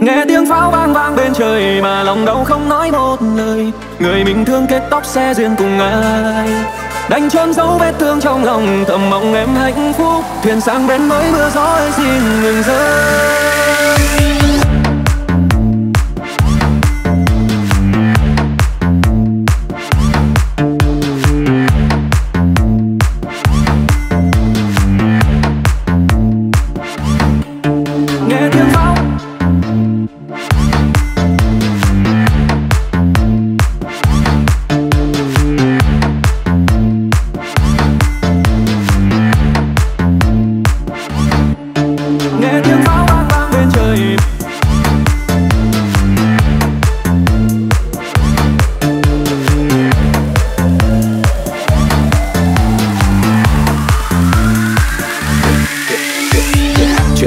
nghe tiếng pháo vang vang bên trời mà lòng đau không nói một lời. Người mình thương kết tóc xe duyên cùng ai. Đánh trơn dấu vết thương trong lòng, thầm mong em hạnh phúc. Thuyền sang bên mới mưa gió ơi xin ngừng rơi.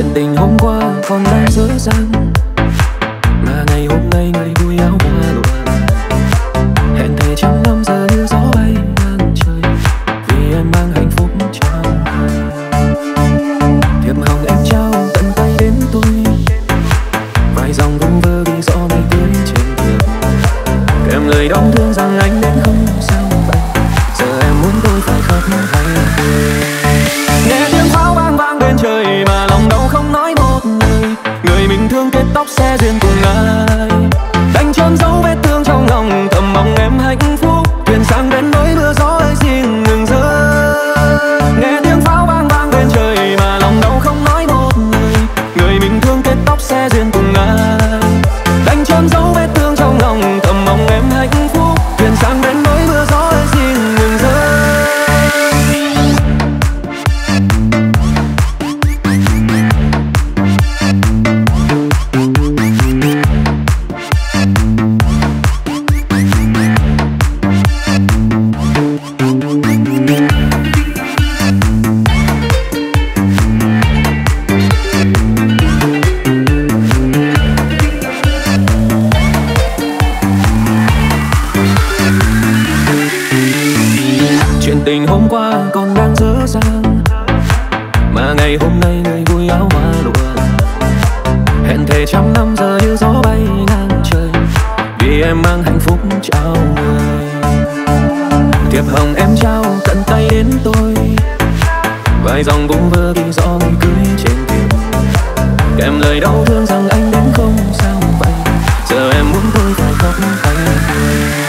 chuyện tình hôm qua còn đang dở dang. Mà ngày hôm nay người vui áo hoa lụa hẹn thề trăm năm giờ như gió bay ngang trời, vì em mang hạnh phúc cho thiệp hồng em trao tận tay đến tôi. Vài dòng vu vơ ghi rõ ngày cưới trên đường. Kèm lời đau thương rằng anh đến không sao. Vậy giờ em muốn tôi phải khóc hay cười. qua, còn đang dở dang. Mà ngày hôm nay người vui áo hoa lụa. Hẹn thề trăm năm giờ như gió bay ngang trời. Vì em mang hạnh phúc trao người thiệp hồng em trao tận tay đến tôi. Vài dòng cũng vơ ghi rõ ngày cưới trên tiệc kèm lời đau thương rằng anh đến không sao vậy. Giờ em muốn tôi phải khóc hay cười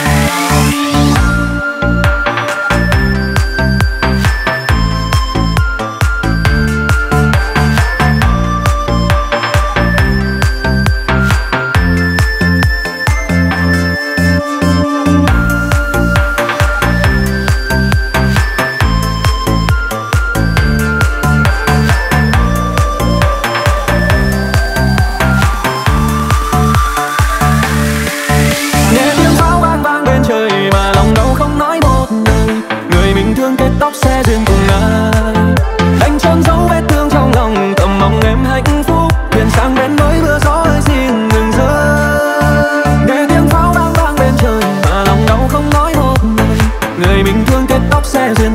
người mình thương kết tóc xe duyên